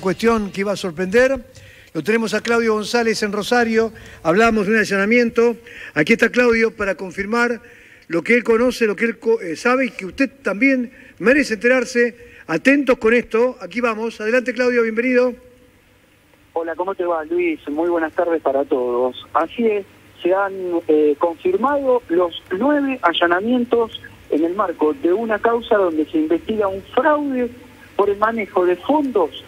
cuestión que iba a sorprender. Lo tenemos a Claudio González en Rosario, hablamos de un allanamiento. Aquí está Claudio para confirmar lo que él conoce, lo que él eh, sabe y que usted también merece enterarse. Atentos con esto, aquí vamos. Adelante Claudio, bienvenido. Hola, ¿cómo te va Luis? Muy buenas tardes para todos. Así es, se han eh, confirmado los nueve allanamientos en el marco de una causa donde se investiga un fraude por el manejo de fondos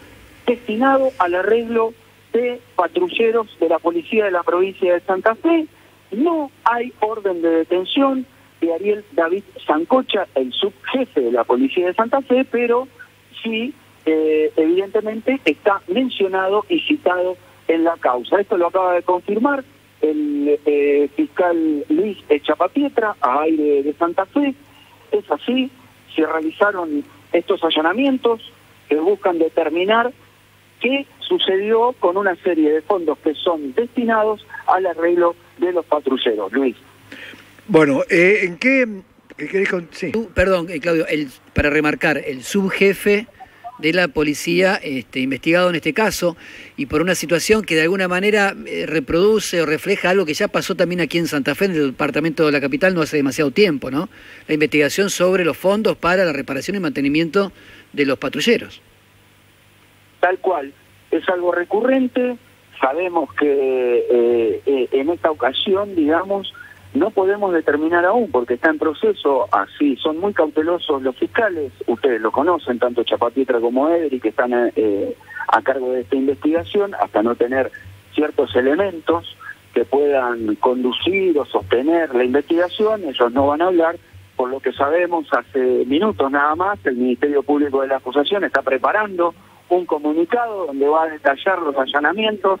destinado al arreglo de patrulleros de la policía de la provincia de Santa Fe. No hay orden de detención de Ariel David Sancocha, el subjefe de la policía de Santa Fe, pero sí, eh, evidentemente, está mencionado y citado en la causa. Esto lo acaba de confirmar el eh, fiscal Luis Echapapietra, a aire de Santa Fe. Es así, se realizaron estos allanamientos que buscan determinar qué sucedió con una serie de fondos que son destinados al arreglo de los patrulleros. Luis. Bueno, eh, ¿en qué, qué Sí. Perdón, eh, Claudio, el, para remarcar, el subjefe de la policía este, investigado en este caso y por una situación que de alguna manera eh, reproduce o refleja algo que ya pasó también aquí en Santa Fe, en el departamento de la capital, no hace demasiado tiempo, ¿no? La investigación sobre los fondos para la reparación y mantenimiento de los patrulleros tal cual. Es algo recurrente, sabemos que eh, eh, en esta ocasión, digamos, no podemos determinar aún porque está en proceso, así son muy cautelosos los fiscales, ustedes lo conocen, tanto Chapatietra como Edri, que están eh, a cargo de esta investigación, hasta no tener ciertos elementos que puedan conducir o sostener la investigación, ellos no van a hablar, por lo que sabemos hace minutos nada más, el Ministerio Público de la Acusación está preparando un comunicado donde va a detallar los allanamientos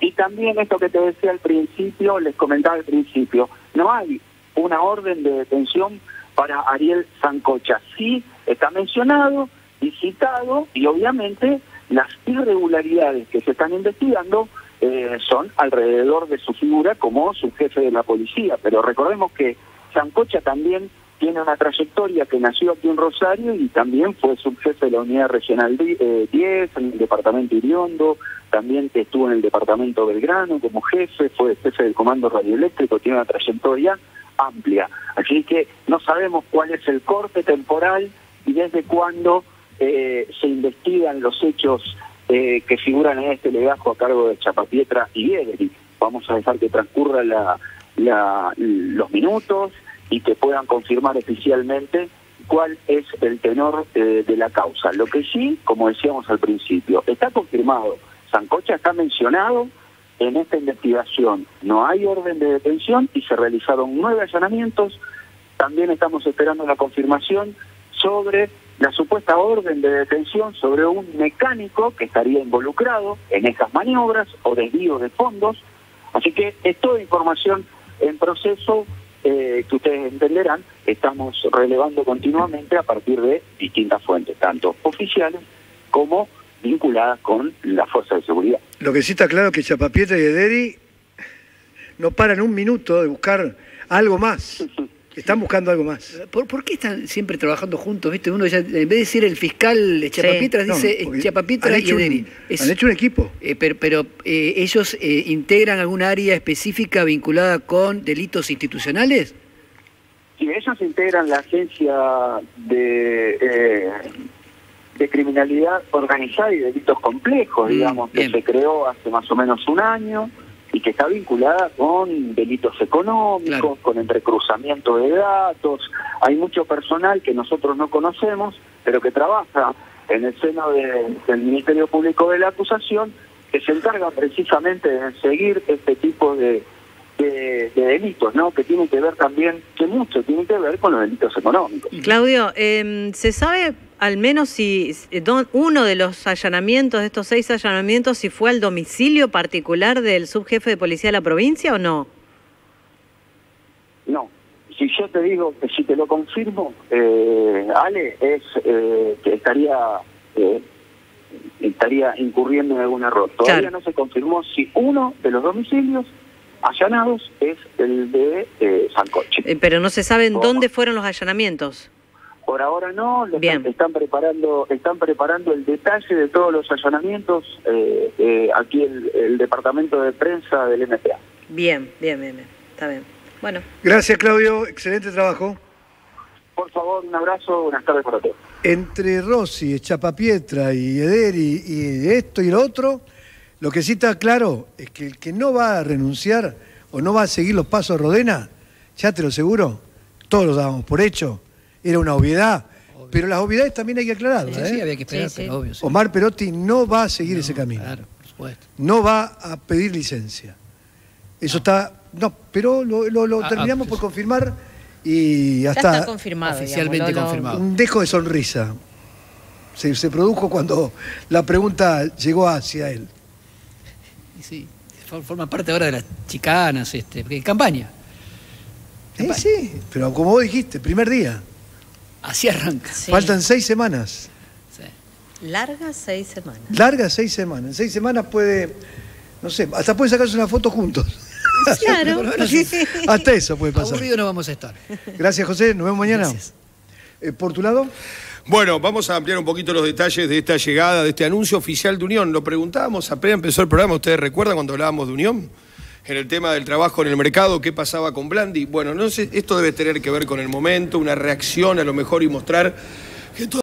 y también esto que te decía al principio, les comentaba al principio, no hay una orden de detención para Ariel Sancocha. Sí está mencionado y citado y obviamente las irregularidades que se están investigando eh, son alrededor de su figura como su jefe de la policía, pero recordemos que Sancocha también tiene una trayectoria que nació aquí en Rosario y también fue subjefe de la Unidad Regional 10 eh, en el departamento Iriondo, también estuvo en el departamento Belgrano como jefe, fue jefe del Comando Radioeléctrico, tiene una trayectoria amplia. Así que no sabemos cuál es el corte temporal y desde cuándo eh, se investigan los hechos eh, que figuran en este legajo a cargo de Chapapietra y Ederi. Vamos a dejar que transcurra la, los minutos y que puedan confirmar oficialmente cuál es el tenor eh, de la causa. Lo que sí, como decíamos al principio, está confirmado. Sancocha está mencionado en esta investigación. No hay orden de detención y se realizaron nueve allanamientos. También estamos esperando la confirmación sobre la supuesta orden de detención sobre un mecánico que estaría involucrado en esas maniobras o desvío de fondos. Así que es toda información en proceso eh, que ustedes entenderán, estamos relevando continuamente a partir de distintas fuentes, tanto oficiales como vinculadas con la fuerza de seguridad. Lo que sí está claro es que Chapapietra y Ederi no paran un minuto de buscar algo más. Están buscando algo más. ¿Por, qué están siempre trabajando juntos? ¿Viste? Uno ya, en vez de decir el fiscal Chapapietra, dice Chapapietra y Ederi. han hecho un equipo. Eh, pero, eh, ellos eh, integran alguna área específica vinculada con delitos institucionales. Sí, ellos integran la agencia de, de criminalidad organizada y delitos complejos, mm, digamos, que se creó hace más o menos un año y que está vinculada con delitos económicos, con entrecruzamiento de datos. Hay mucho personal que nosotros no conocemos, pero que trabaja en el seno del Ministerio Público de la Acusación, que se encarga precisamente de seguir este tipo de, de, delitos, ¿no? Que tienen que ver también, que mucho tienen que ver con los delitos económicos. Claudio, eh, ¿se sabe al menos si eh, uno de los allanamientos, de estos seis allanamientos, si fue al domicilio particular del subjefe de policía de la provincia o no? No. Si yo te digo que si te lo confirmo, eh, Ale, es eh, que estaría estaría incurriendo en algún error. Todavía no se confirmó si uno de los domicilios allanados es el de Sancoche. pero no se sabe en dónde fueron los allanamientos. Por ahora no, Bien. están, están preparando están preparando el detalle de todos los allanamientos eh, eh, aquí el, el departamento de prensa del MPA. Bien, bien, bien, bien. Está bien. Bueno, Gracias, Claudio. Excelente trabajo. Por favor, un abrazo, buenas tardes para todos. Entre Rossi, Chapapietra y Ederi y esto y lo otro, lo que sí está claro es que el que no va a renunciar o no va a seguir los pasos de Rodena, ya te lo aseguro, todos lo dábamos por hecho, era una obviedad, pero las obviedades también hay que aclararlas. Sí, sí, ¿eh? había que esperar, Sí, sí. pero obvio. sí. Omar Perotti no va a seguir ese camino, Claro, por supuesto. no va a pedir licencia. Eso está, no, pero lo, lo- lo Ah, terminamos ah, por confirmar y Ya hasta está confirmado. oficialmente digamos, lo- lo- confirmado. un dejo de sonrisa. Se, se produjo cuando la pregunta llegó hacia él. Y sí, for- forma parte ahora de las chicanas, este, campaña. Eh, sí, pero como vos dijiste, primer día. Así arranca. Sí. Faltan seis semanas. Sí. Largas seis semanas. Largas seis semanas. En seis semanas puede, no sé, hasta puede sacarse una foto juntos. claro. hasta eso puede pasar. Aburrido no vamos a estar. Gracias, José. Nos vemos mañana. Gracias. Eh, ¿Por tu lado? Bueno, vamos a ampliar un poquito los detalles de esta llegada, de este anuncio oficial de Unión. Lo preguntábamos apenas empezó el programa, ¿ustedes recuerdan cuando hablábamos de Unión? En el tema del trabajo en el mercado, ¿qué pasaba con Blandi? Bueno, no sé, esto debe tener que ver con el momento, una reacción a lo mejor y mostrar que todo